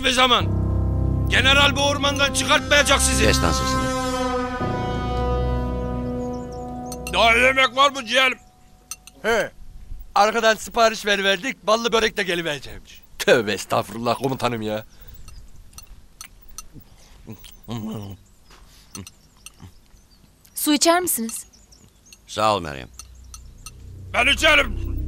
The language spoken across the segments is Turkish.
Hiçbir zaman. General bu ormandan çıkartmayacak sizi. Kes lan sesini. Daha yemek var mı ciğerim? He. Arkadan sipariş verdik. Ballı börek de gelivereceğimiş. Tövbe estağfurullah komutanım ya. Su içer misiniz? Sağ ol Meryem. Ben içerim.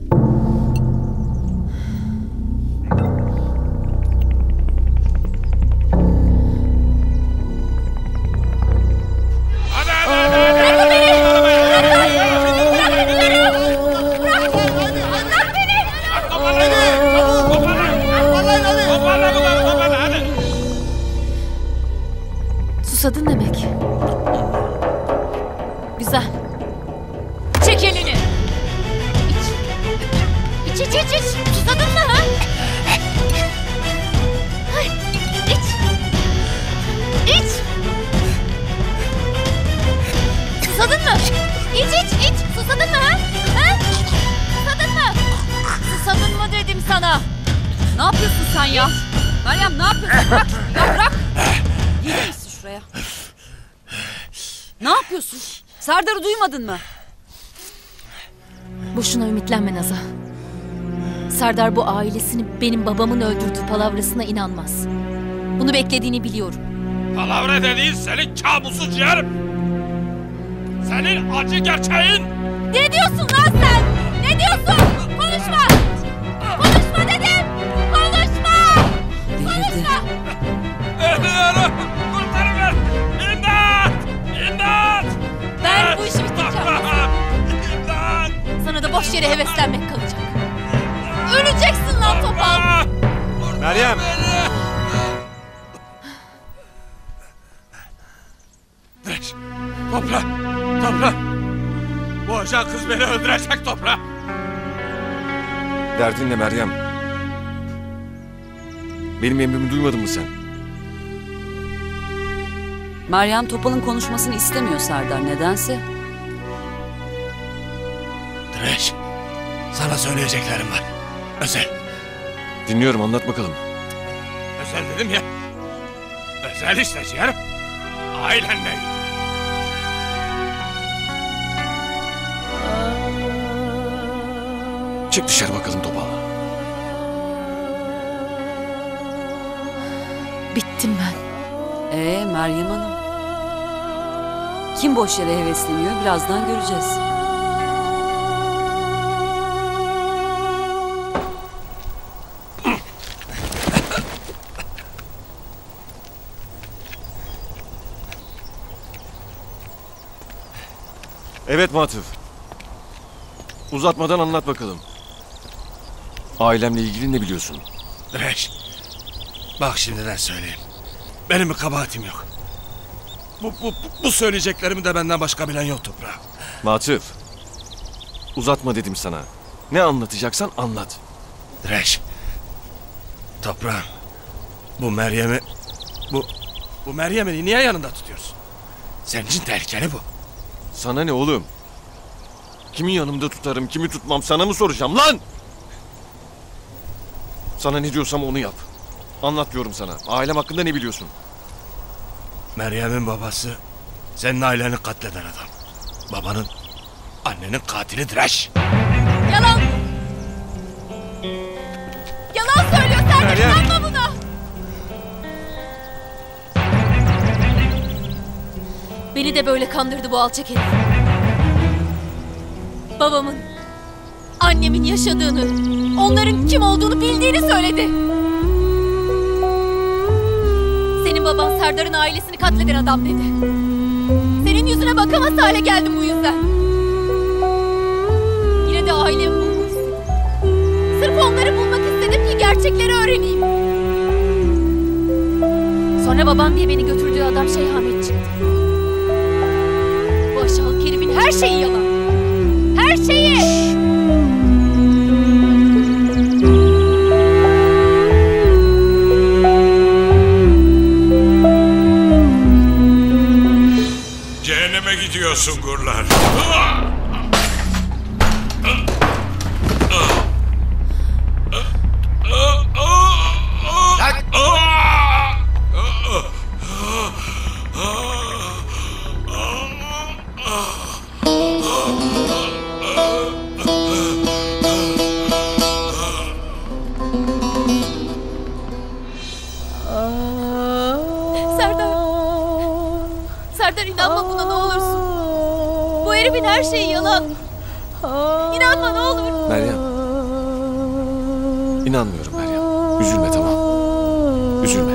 Ne yapıyorsun? Serdar'ı duymadın mı? Boşuna ümitlenme Naza. Serdar bu ailesini benim babamın öldürdüğü palavrasına inanmaz. Bunu beklediğini biliyorum. Palavra dediğin senin kabusu ciğerim. Senin acı gerçeğin. Ne diyorsun lan sen? Ne diyorsun? Konuşma! Konuşma dedim! Konuşma! Konuşma! Ölüyorum. Ben bu işi bitireceğim. İmdat! Sana da boş yere heveslenmek kalacak. Öleceksin lan topal! Meryem! Direş. Topla. Topla. Bu ajan kız beni öldürecek topla. Derdin ne Meryem? Benim emrimi duymadın mı sen? Meryem Topal'ın konuşmasını istemiyor Serdar nedense. Direş. Sana söyleyeceklerim var. Özel. Dinliyorum anlat bakalım. Özel dedim ya. Özel işte ciğerim. Ailenle. Çık dışarı bakalım Topal. Bittim ben. Ee Meryem Hanım. Kim boş yere hevesleniyor birazdan göreceğiz. Evet Matıf. Uzatmadan anlat bakalım. Ailemle ilgili ne biliyorsun? Direş. Bak şimdiden söyleyeyim. Benim bir kabahatim yok. Bu, bu, bu söyleyeceklerimi de benden başka bilen yok toprağa. Matıf. Uzatma dedim sana. Ne anlatacaksan anlat. Direş. Toprağım. Bu Meryem'i... Bu... Bu Meryem'i niye yanında tutuyorsun? Senin için tehlikeli bu. Sana ne oğlum? Kimi yanımda tutarım, kimi tutmam sana mı soracağım lan? Sana ne diyorsam onu yap. Anlat diyorum sana. Ailem hakkında ne biliyorsun? Meryem'in babası senin aileni katleden adam. Babanın, annenin katili Direş. Yalan! Yalan söylüyor sen de Meryem. inanma buna! Beni de böyle kandırdı bu alçak herif. Babamın, annemin yaşadığını, onların kim olduğunu bildiğini söyledi. baban Serdar'ın ailesini katleden adam dedi. Senin yüzüne bakamaz hale geldim bu yüzden. Yine de ailemi bulmuşsun. Sırf onları bulmak istedim ki gerçekleri öğreneyim. Sonra baban diye beni götürdüğü adam şey Hametçi'ydi. Bu aşağılık herifin her şeyi yalan. Her şeyi. Şşş. Gidiyorsun gurlar. Serdar. Serdar inanma buna ne olursun. Bu herifin her şeyi yalan. İnanma ne olur. Meryem. İnanmıyorum Meryem. Üzülme tamam. Üzülme.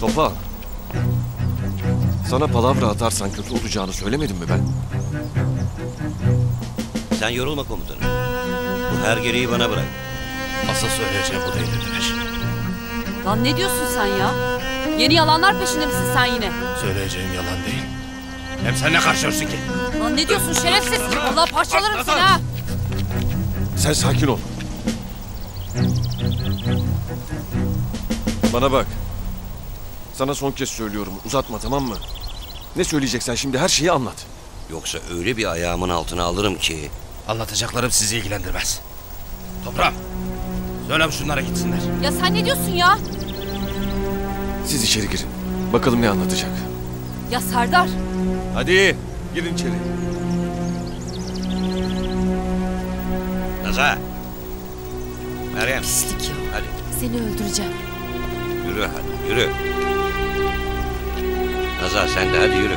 Topa. Sana palavra atarsan kötü olacağını söylemedim mi ben? Sen yorulma komutanım. Bu her gereği bana bırak. Asıl söyleyeceğim bu değildir Direş. Lan ne diyorsun sen ya? Yeni yalanlar peşinde misin sen yine? Söyleyeceğim yalan değil. Hem sen ne karşıyorsun ki? Lan ne diyorsun şerefsiz? Allah parçalarım seni ha. Sen sakin ol. Bana bak. Sana son kez söylüyorum. Uzatma tamam mı? Ne söyleyeceksen şimdi her şeyi anlat. Yoksa öyle bir ayağımın altına alırım ki... Anlatacaklarım sizi ilgilendirmez. Toprağım. Söyle şunlara gitsinler. Ya sen ne diyorsun ya? Siz içeri girin. Bakalım ne anlatacak. Ya Serdar. Hadi girin içeri. Naza. Meryem. Pislik ya. Hadi Seni öldüreceğim. yürü hadi yürü. Naza sen de hadi yürü.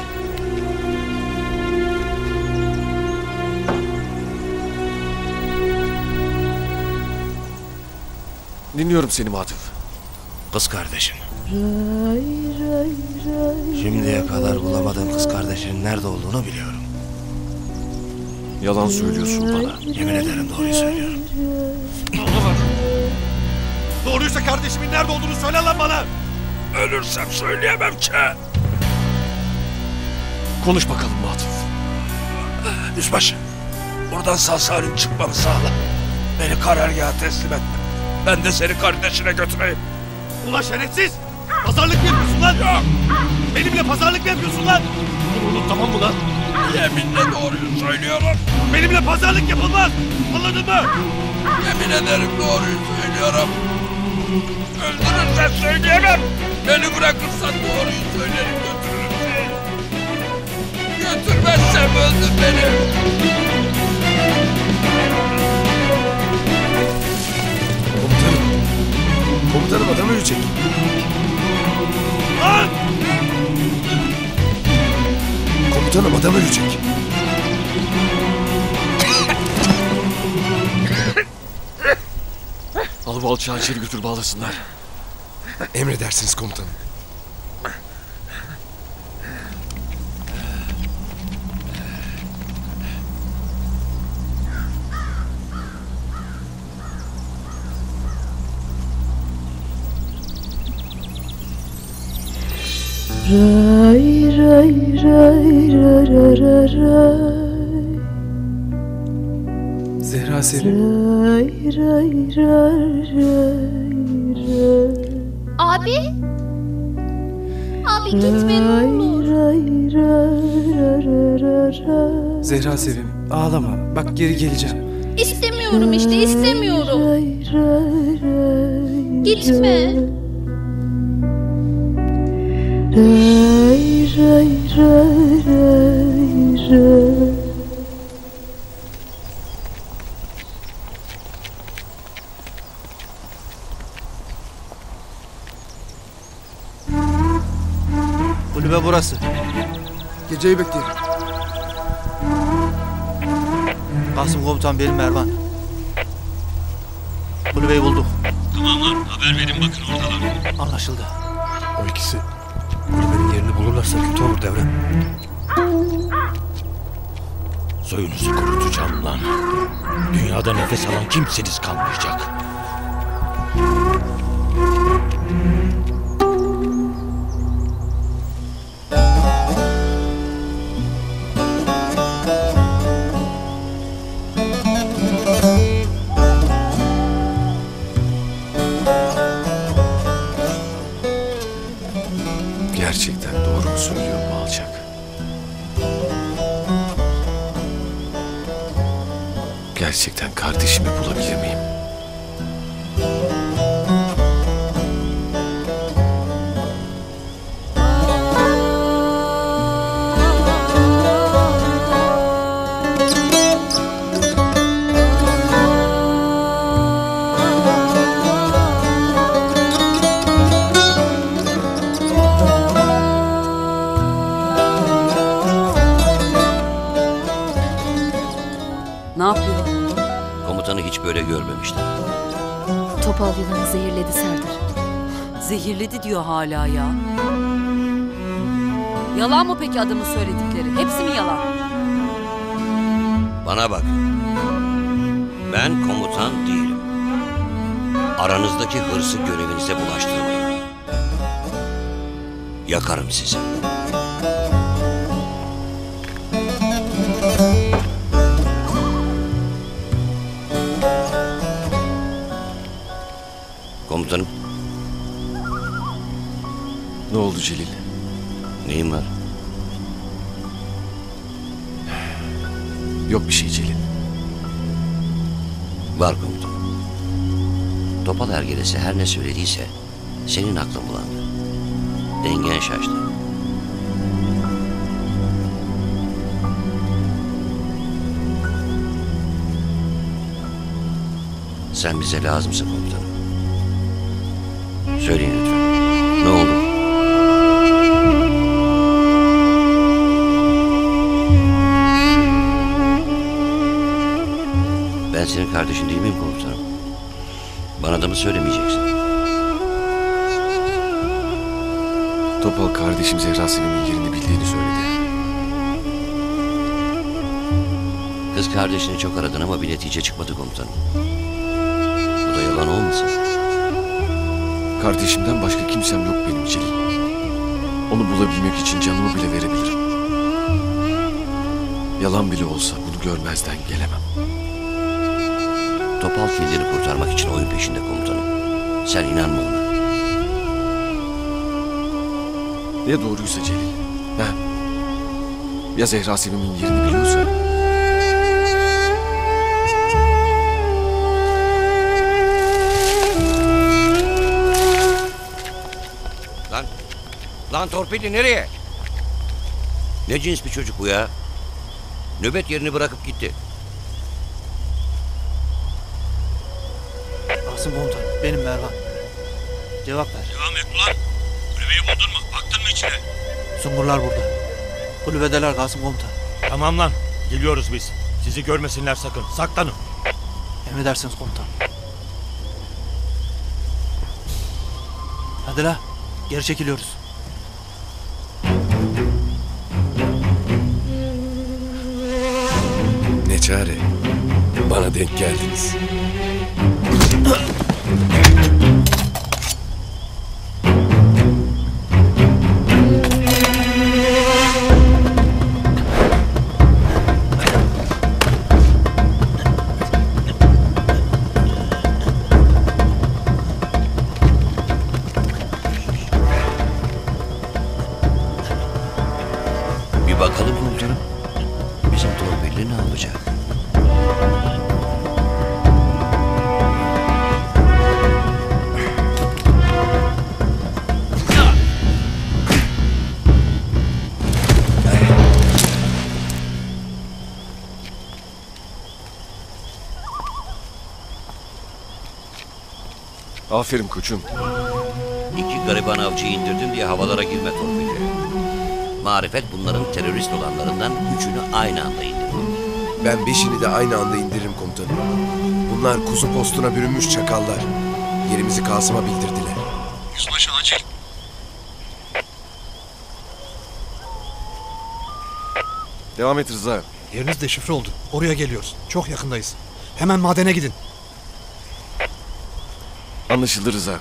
Dinliyorum seni Matıf. Kız kardeşin. Şimdiye kadar bulamadığım kız kardeşinin nerede olduğunu biliyorum. Yalan söylüyorsun bana. Yemin ederim doğruyu söylüyorum. Doğruysa kardeşimin nerede olduğunu söyle lan bana. Ölürsem söyleyemem ki. Konuş bakalım Matıf. Yüzbaşı. Buradan sağ salim çıkmamı sağla. Beni karargaha teslim etme. Ben de seni kardeşine götüreyim. Ulan şerefsiz! Pazarlık mı yapıyorsun lan? Yok. Benimle pazarlık mı yapıyorsun lan? Bunu unut tamam mı lan? Yeminle doğruyu söylüyorum. Benimle pazarlık yapılmaz. Anladın mı? Yemin ederim doğruyu söylüyorum. Öldürürsen söyleyemem. Beni bırakırsan doğruyu söylerim götürürüm seni. Götürmezsem öldür beni. Komutanım adam ölecek. Lan! Komutanım adam ölecek. Al bu alçağı içeri götür bağlasınlar. Emredersiniz komutanım. Zehra Selim. Abi. Abi gitme ne olur. Zehra Sevim. Ağlama. Bak geri geleceğim. İstemiyorum işte istemiyorum. Gitme. Kulübe burası. Geceyi bekleyelim. Kasım komutan benim Mervan. Kulübeyi bulduk. Tamam lan haber verin bakın oradalar. Anlaşıldı. O ikisi kulübenin yerini bulurlarsa kötü olur devrem. soyunuzu kurutacağım lan. Dünyada nefes alan kimseniz kalmayacak. Gerçekten kardeşimi bulabilir miyim? Böyle görmemiştim. Topal yılanı zehirledi Serdar. Zehirledi diyor hala ya. Yalan mı peki adamın söyledikleri? Hepsi mi yalan? Bana bak. Ben komutan değilim. Aranızdaki hırsı görevinize bulaştırmayın. Yakarım sizi. Komutanım Ne oldu Celil? neyim var? Yok bir şey Celil. Var komutanım. Topal hergelesi her ne söylediyse senin aklın bulandı. Dengen şaştı. Sen bize lazımsın komutanım. Söyleyin lütfen. Ne oldu? Ben senin kardeşin değil miyim komutanım? Bana da mı söylemeyeceksin? Topal kardeşim Zehra Sevim'in yerini bildiğini söyledi. Kız kardeşini çok aradın ama bir netice çıkmadı komutanım. Bu da yalan olmasın? Kardeşimden başka kimsem yok benim Celil. Onu bulabilmek için canımı bile verebilirim. Yalan bile olsa bunu görmezden gelemem. Topal kendini kurtarmak için oyun peşinde komutanım. Sen inanma ona. Ya doğruysa Celil? Ha? Ya Zehra Sevim'in yerini biliyorsa? Lan torpilli nereye? Ne cins bir çocuk bu ya? Nöbet yerini bırakıp gitti. Asım komutan benim Mervan. Cevap ver. Devam et ulan. Kulübeyi buldun mu? Baktın mı içine? Sungurlar burada. Kulübedeler Kasım komutan. Tamam lan. Geliyoruz biz. Sizi görmesinler sakın. Saklanın. Emredersiniz komutan. Hadi la geri çekiliyoruz. Çare? Bana denk geldiniz. Aferin koçum. İki gariban avcıyı indirdin diye havalara girme torpilli. Marifet bunların terörist olanlarından üçünü aynı anda indir. Ben beşini de aynı anda indiririm komutanım. Bunlar kuzu postuna bürünmüş çakallar. Yerimizi Kasım'a bildirdiler. Devam et Rıza. Yeriniz deşifre oldu. Oraya geliyoruz. Çok yakındayız. Hemen madene gidin. Anlaşıldı Rıza.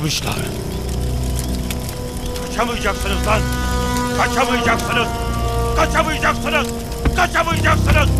Kaçmışlar. Kaçamayacaksınız lan. Kaçamayacaksınız. Kaçamayacaksınız. Kaçamayacaksınız.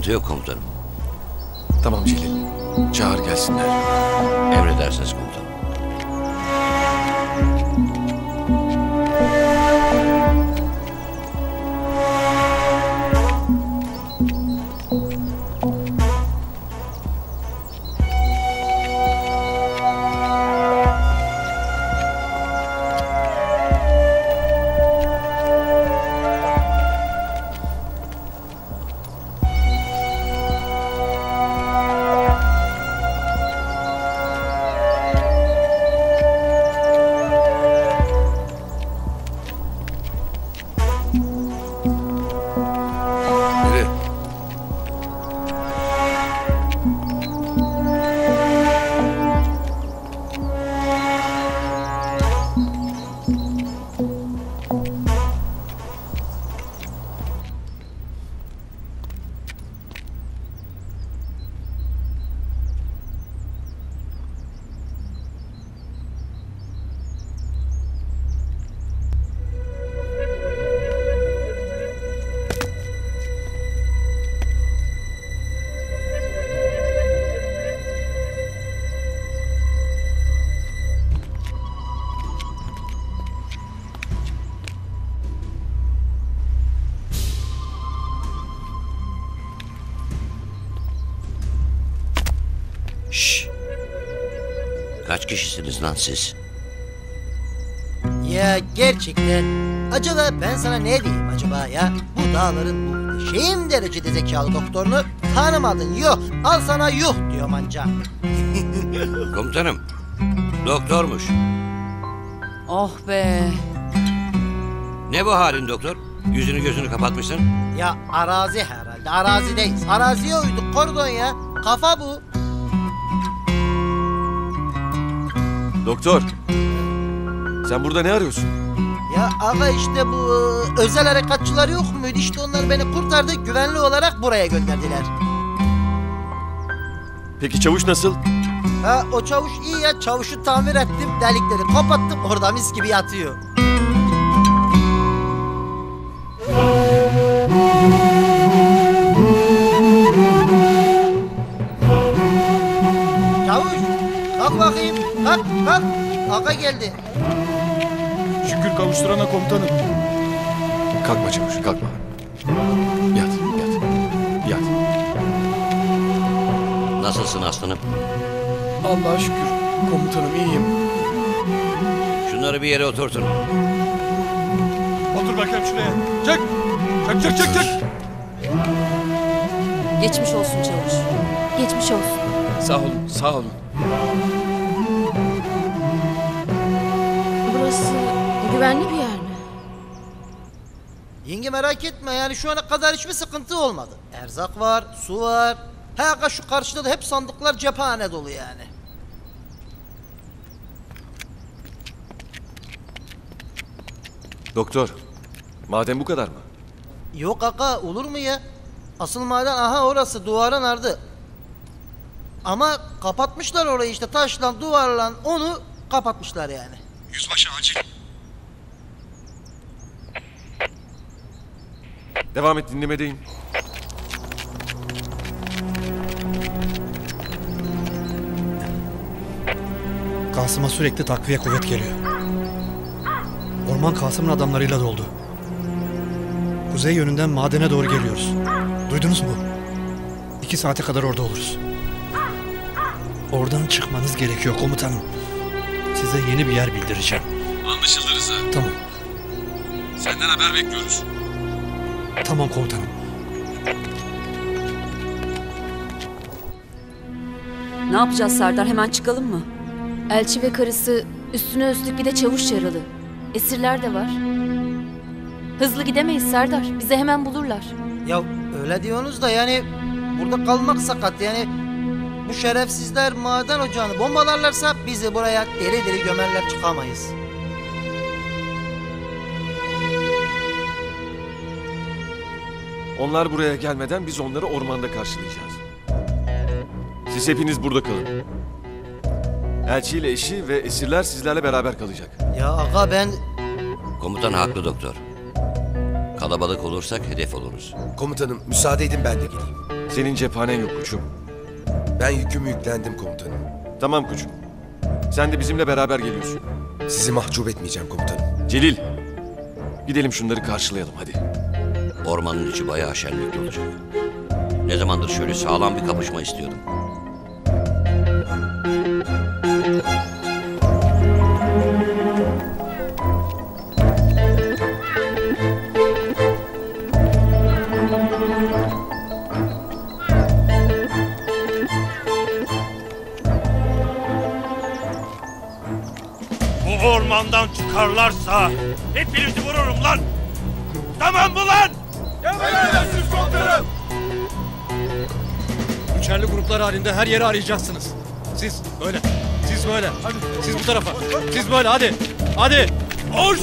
Sıkıntı yok komutanım. Tamam Celil. Çağır gelsinler. Emredersiniz komutanım. Lan siz? Ya gerçekten acaba ben sana ne diyeyim acaba ya? Bu dağların muhteşem derecede zekalı doktorunu tanımadın yok. Al sana yuh diyorum anca. Komutanım. Doktormuş. Oh be. Ne bu halin doktor? Yüzünü gözünü kapatmışsın. Ya arazi herhalde arazideyiz. Araziye uyduk kordon ya. Kafa bu. Doktor. Sen burada ne arıyorsun? Ya aga işte bu e, özel harekatçılar yok muydu? İşte onlar beni kurtardı. Güvenli olarak buraya gönderdiler. Peki çavuş nasıl? Ha o çavuş iyi ya. Çavuşu tamir ettim. Delikleri kapattım. Orada mis gibi yatıyor. Kalk kalk. Aga geldi. Şükür kavuşturana komutanım. Kalkma çavuş kalkma. Yat yat. Yat. Nasılsın aslanım? Allah'a şükür. Komutanım iyiyim. Şunları bir yere oturtun. Otur bakayım şuraya. Çık. Çık çık çık çık. Geçmiş olsun çavuş. Geçmiş olsun. Sağ olun, sağ olun. Güvenli bir yer mi? Yenge merak etme yani şu ana kadar hiçbir sıkıntı olmadı. Erzak var, su var. He aga şu karşıda da hep sandıklar cephane dolu yani. Doktor, madem bu kadar mı? Yok aga olur mu ya? Asıl maden aha orası duvarın ardı. Ama kapatmışlar orayı işte taşla duvarla onu kapatmışlar yani. Yüzbaşı acil. Devam et dinlemedeyim. Kasım'a sürekli takviye kuvvet geliyor. Orman Kasım'ın adamlarıyla doldu. Kuzey yönünden madene doğru geliyoruz. Duydunuz mu? İki saate kadar orada oluruz. Oradan çıkmanız gerekiyor komutanım. Size yeni bir yer bildireceğim. Anlaşıldı Rıza. Tamam, Senden haber bekliyoruz. Tamam komutanım. Ne yapacağız Serdar? Hemen çıkalım mı? Elçi ve karısı üstüne üstlük bir de çavuş yaralı. Esirler de var. Hızlı gidemeyiz Serdar. Bizi hemen bulurlar. Ya öyle diyorsunuz da yani burada kalmak sakat yani bu şerefsizler maden ocağını bombalarlarsa bizi buraya deri deri gömerler çıkamayız. Onlar buraya gelmeden biz onları ormanda karşılayacağız. Siz hepiniz burada kalın. Elçi ile eşi ve esirler sizlerle beraber kalacak. Ya aga ben Komutan haklı doktor. Kalabalık olursak hedef oluruz. Komutanım müsaade edin ben de geleyim. Senin cephanen yok koçum. Ben yükümü yüklendim komutanım. Tamam koçum. Sen de bizimle beraber geliyorsun. Sizi mahcup etmeyeceğim komutanım. Celil. Gidelim şunları karşılayalım hadi. Ormanın içi bayağı şenlikli olacak. Ne zamandır şöyle sağlam bir kapışma istiyordum. Bu ormandan çıkarlarsa hepinizi vururum lan. Tamam mı lan? Gruplar halinde her yeri arayacaksınız. Siz böyle, siz böyle. Siz bu tarafa. Siz böyle hadi. Hadi. Koş!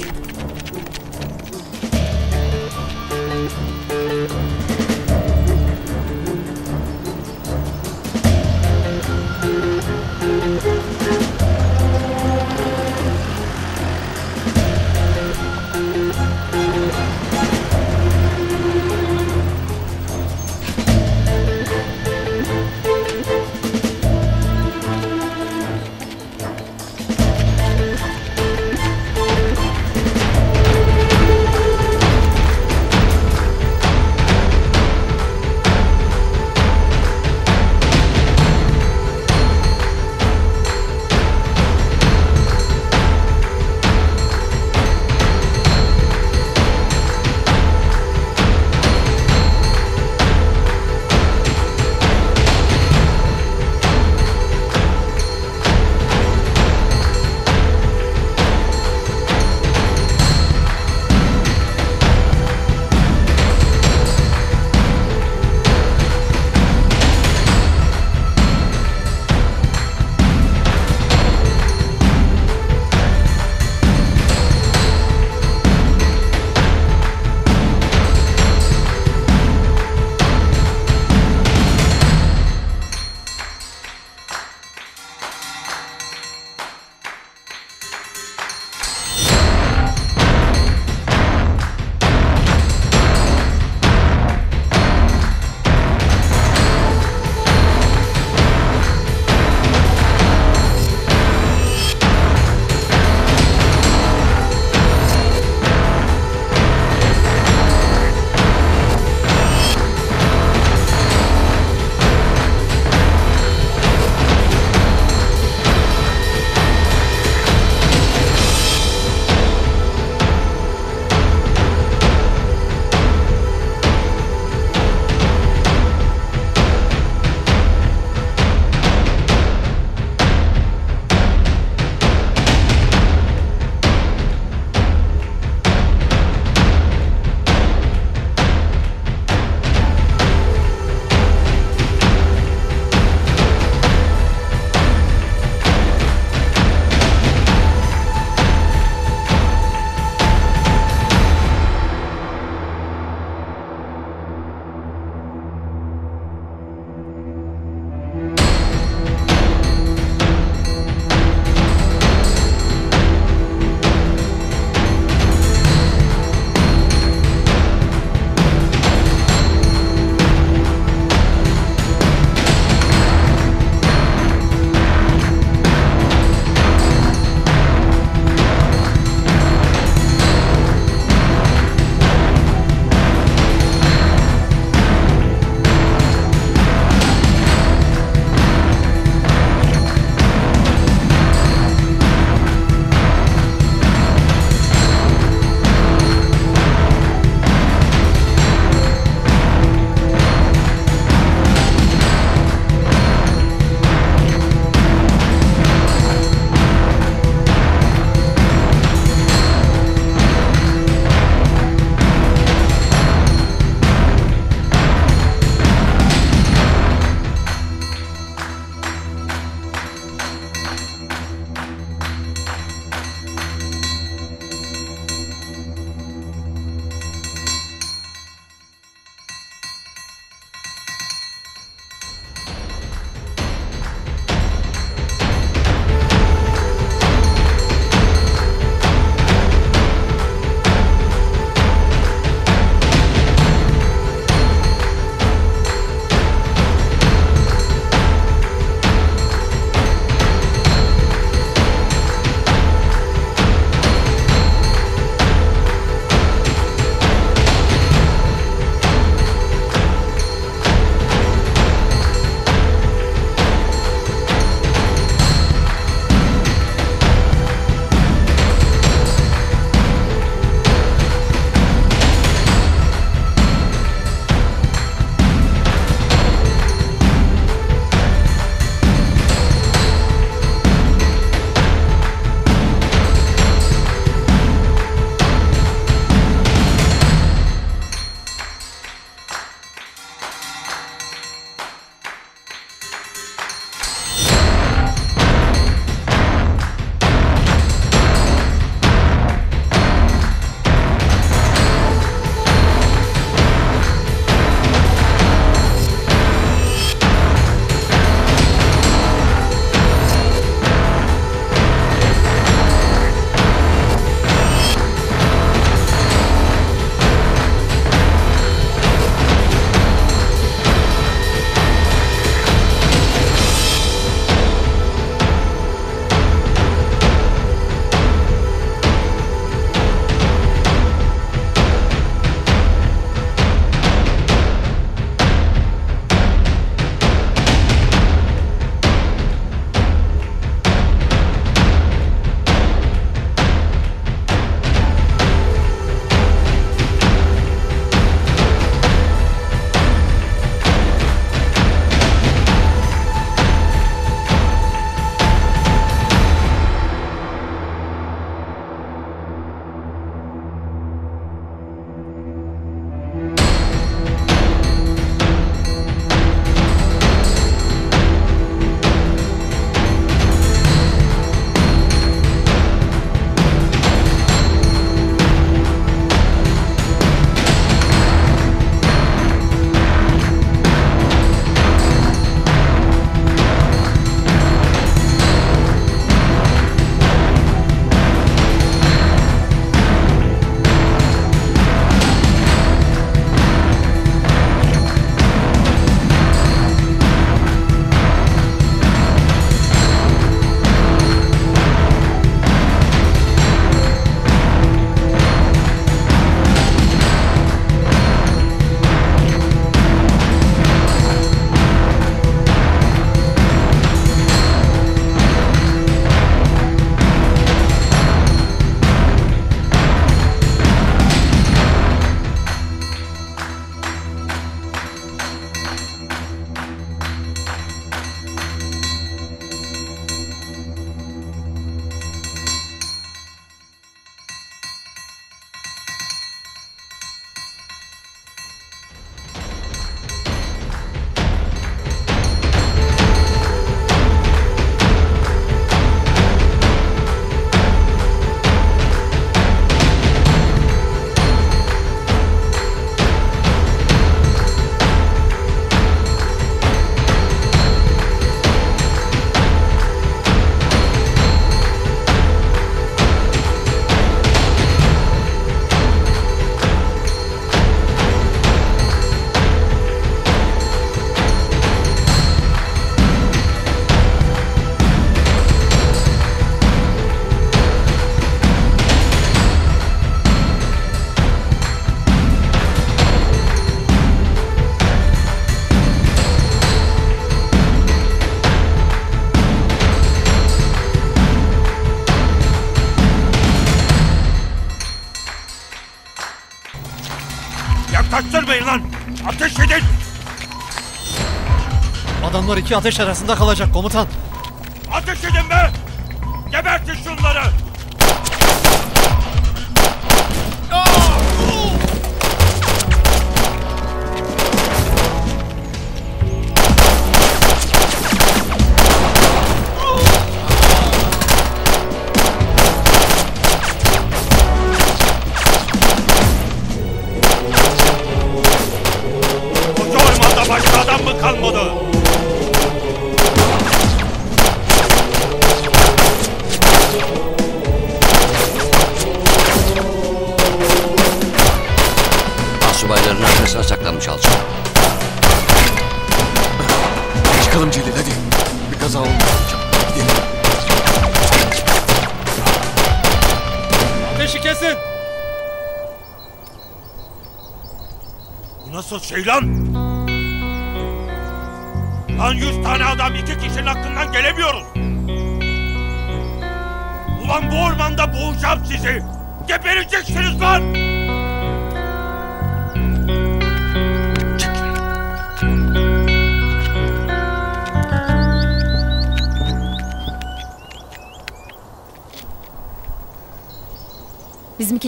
Adamlar iki ateş arasında kalacak komutan.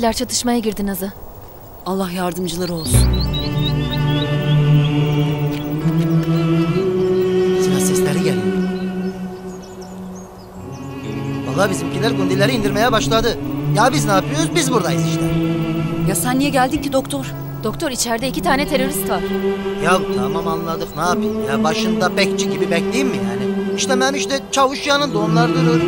Bizimkiler çatışmaya girdi Nazı. Allah yardımcıları olsun. Silah sesleri geliyor. Vallahi bizimkiler gundileri indirmeye başladı. Ya biz ne yapıyoruz? Biz buradayız işte. Ya sen niye geldin ki doktor? Doktor içeride iki tane terörist var. Ya tamam anladık ne yapayım ya başında bekçi gibi bekleyeyim mi yani? İşte ben işte çavuş yanında onlar durur.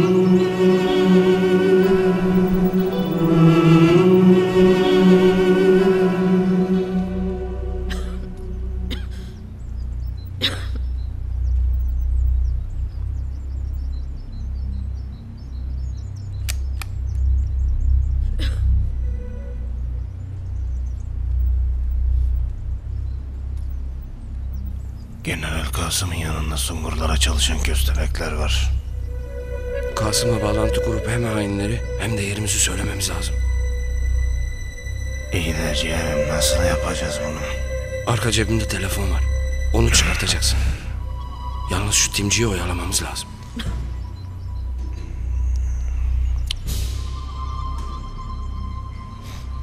Kasım'ın yanında sungurlara çalışan köstebekler var. Kasım'la bağlantı kurup hem hainleri hem de yerimizi söylememiz lazım. İyi de ciğerim nasıl yapacağız bunu? Arka cebimde telefon var. Onu çıkartacaksın. Yalnız şu timciyi oyalamamız lazım.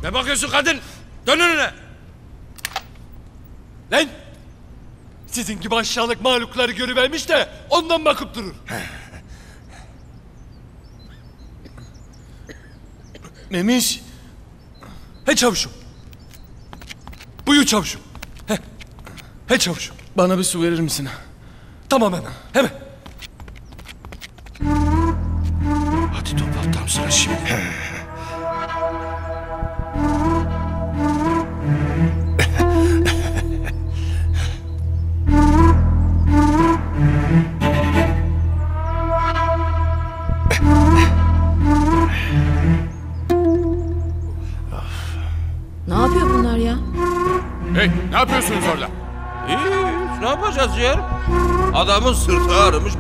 Ne bakıyorsun kadın? Dön önüne. Lan! Sizin gibi aşağılık mahlukları görüvermiş de ondan bakıp durur. Memiş. He çavuşum. Buyur çavuşum. He. He çavuşum. Bana bir su verir misin? Tamam hemen. Hemen.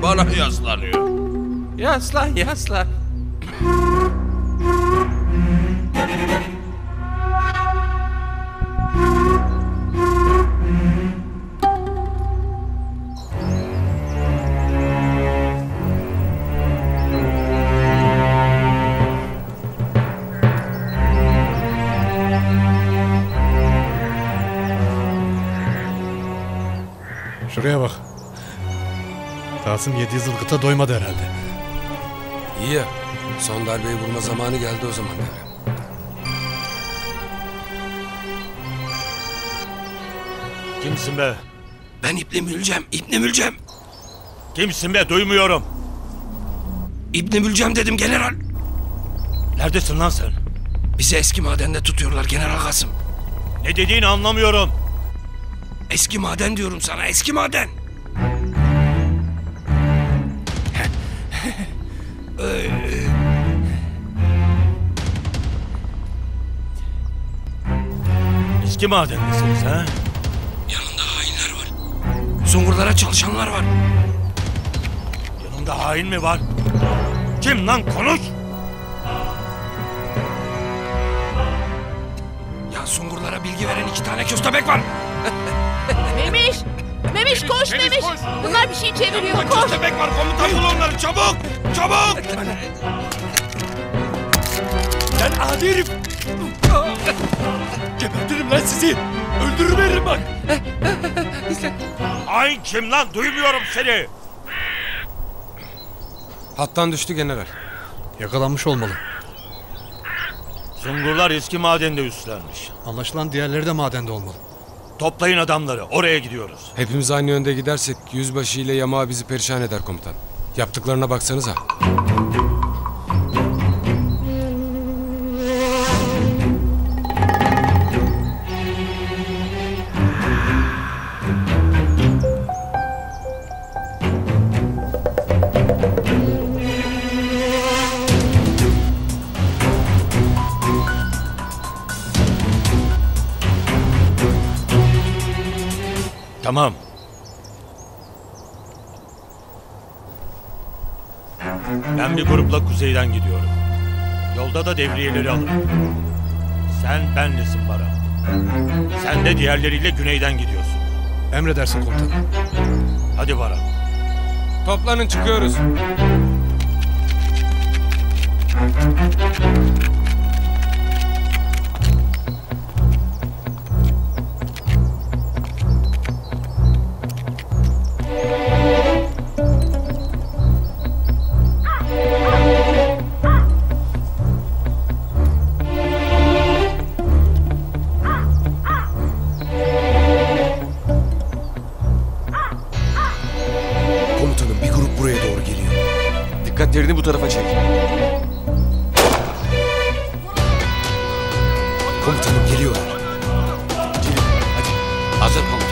Bana yaslanıyor. Yaslan yaslan. Kasım 700 ılgıta doymadı herhalde. İyi ya. Son darbeyi vurma zamanı geldi o zaman devrem. Kimsin be? Ben İbni Mülcem, İbni Mülcem. Kimsin be duymuyorum. İbni Mülcem dedim general. Neredesin lan sen? Bizi eski madende tutuyorlar General Kasım. Ne dediğini anlamıyorum. Eski maden diyorum sana, eski maden. Eski madendesiniz ha? Yanında hainler var. Sungurlara çalışanlar var. Yanında hain mi var? Kim lan konuş? Ya Sungurlara bilgi veren iki tane köstebek var. Memiş! Memiş koş Memiş! Bunlar bir şey çeviriyor koş! Köstebek var komutan bul onları çabuk. Çabuk. Sen adi herif. Gebertirim lan sizi. Öldürüveririm bak. Ay kim lan duymuyorum seni. Hattan düştü general. Yakalanmış olmalı. Sungurlar eski madende üstlenmiş. Anlaşılan diğerleri de madende olmalı. Toplayın adamları oraya gidiyoruz. Hepimiz aynı yönde gidersek yüzbaşı ile yamağı bizi perişan eder komutan. Yaptıklarına baksanıza. Tamam. Ben bir grupla kuzeyden gidiyorum. Yolda da devriyeleri alırım. Sen benlesin Bara. Sen de diğerleriyle güneyden gidiyorsun. Emredersin komutanım. Hadi Bara. Toplanın çıkıyoruz. Dikkatlerini bu tarafa çek. Komutanım geliyorlar. Hazır komutanım.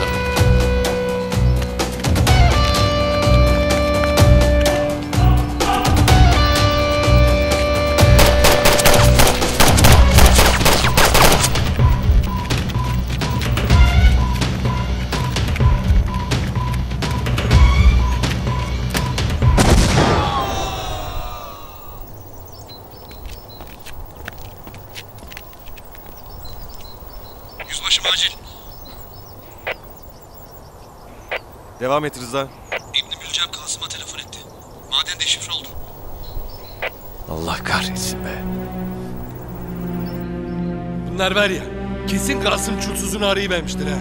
Devam et Rıza. İbni Mülcem Kasım'a telefon etti. Maden deşifre oldu. Allah kahretsin be. Bunlar var ya kesin Kasım çulsuzunu arayıvermiştir ha.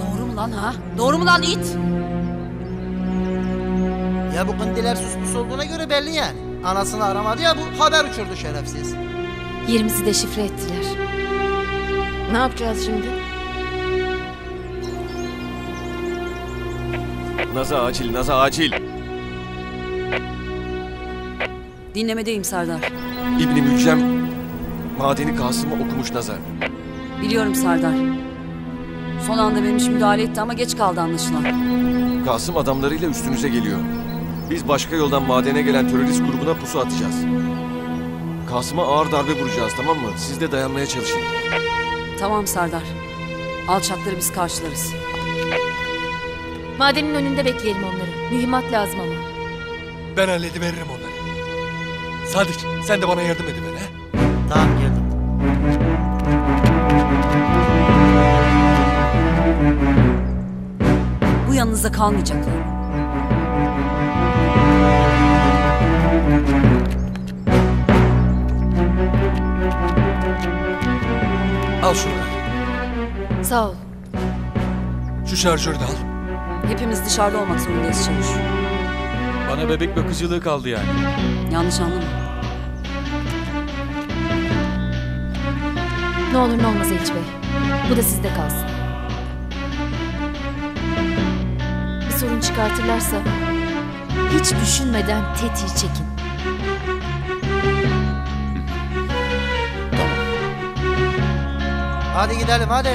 Doğru mu lan ha? Doğru mu lan it? Ya bu kındiler susmuş olduğuna göre belli yani. Anasını aramadı ya bu haber uçurdu şerefsiz. Yerimizi de şifre ettiler. Ne yapacağız şimdi? Naza acil, Naza acil. Dinlemedeyim Serdar. İbni Mülcem madeni Kasım'a okumuş Naza. Biliyorum Serdar. Son anda Memiş müdahale etti ama geç kaldı anlaşılan. Kasım adamlarıyla üstünüze geliyor. Biz başka yoldan madene gelen terörist grubuna pusu atacağız. Kasım'a ağır darbe vuracağız tamam mı? Siz de dayanmaya çalışın. Tamam Serdar. Alçakları biz karşılarız. Madenin önünde bekleyelim onları. Mühimmat lazım ama. Ben hallediveririm onları. Sadık sen de bana yardım ediver ha. Tamam geldim. Bu yanınızda kalmayacaklar. Al şunu. Sağ ol. Şu şarjörü de al. Hepimiz dışarıda olmak zorundayız çavuş. Bana bebek bakıcılığı kaldı yani. Yanlış anlama. Ne olur ne olmaz Elçi Bey. Bu da sizde kalsın. Bir sorun çıkartırlarsa hiç düşünmeden tetiği çekin. Hadi gidelim hadi.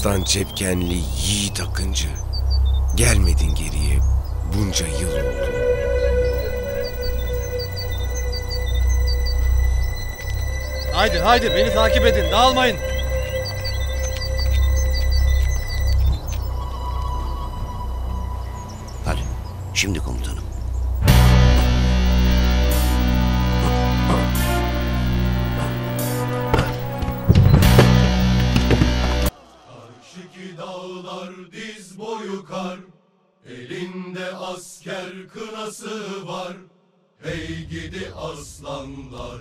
Atlas'tan cepkenli Yiğit Akıncı. Gelmedin geriye bunca yıl oldu. Haydi haydi beni takip edin dağılmayın. Hey gidi aslanlar